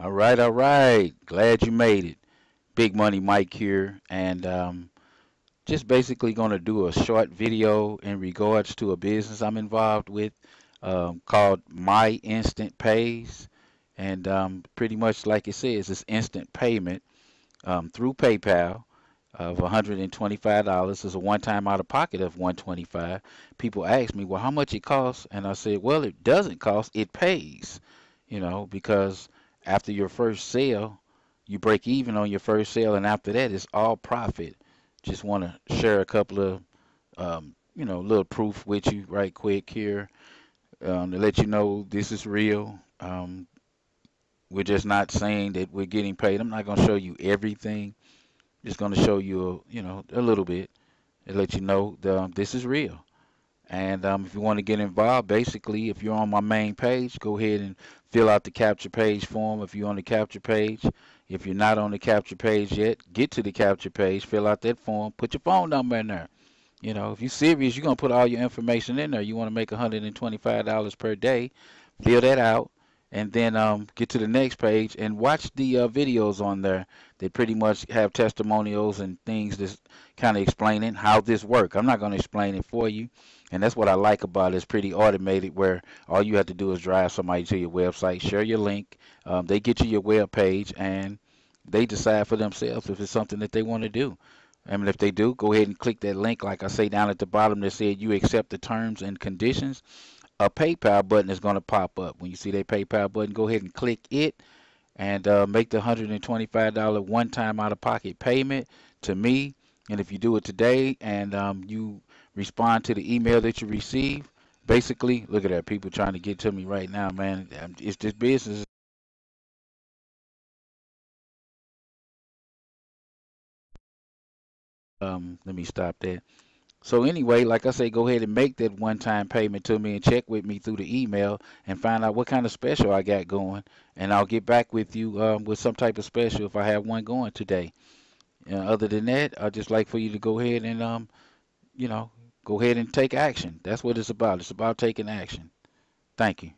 All right, all right. Glad you made it. Big Money Mike here, and um, just basically going to do a short video in regards to a business I'm involved with um, called My Instant Pays. And um, pretty much like it says, it's instant payment um, through PayPal of $125. It's a one-time out-of-pocket of 125 People ask me, well, how much it costs? And I said, well, it doesn't cost, it pays. You know, because after your first sale, you break even on your first sale, and after that, it's all profit. Just want to share a couple of, um, you know, little proof with you right quick here um, to let you know this is real. Um, we're just not saying that we're getting paid. I'm not going to show you everything. Just going to show you, you know, a little bit and let you know that um, this is real. And um, if you want to get involved, basically, if you're on my main page, go ahead and fill out the capture page form. If you're on the capture page, if you're not on the capture page yet, get to the capture page, fill out that form, put your phone number in there. You know, if you're serious, you're going to put all your information in there. You want to make $125 per day, fill that out, and then um, get to the next page and watch the uh, videos on there. They pretty much have testimonials and things that's kind of explaining how this works. I'm not going to explain it for you. And that's what I like about it. It's pretty automated where all you have to do is drive somebody to your website, share your link. Um, they get you your web page and they decide for themselves if it's something that they want to do. I mean, if they do, go ahead and click that link, like I say down at the bottom that said you accept the terms and conditions. A PayPal button is going to pop up. When you see that PayPal button, go ahead and click it and uh, make the $125 one-time out-of-pocket payment to me. And if you do it today and um, you respond to the email that you receive. Basically, look at that. People trying to get to me right now, man. Um, it's this business. Um, let me stop that. So anyway, like I say, go ahead and make that one-time payment to me and check with me through the email and find out what kind of special I got going, and I'll get back with you um, with some type of special if I have one going today. Other than that, I'd just like for you to go ahead and um, you know, go ahead and take action. That's what it's about. It's about taking action. Thank you.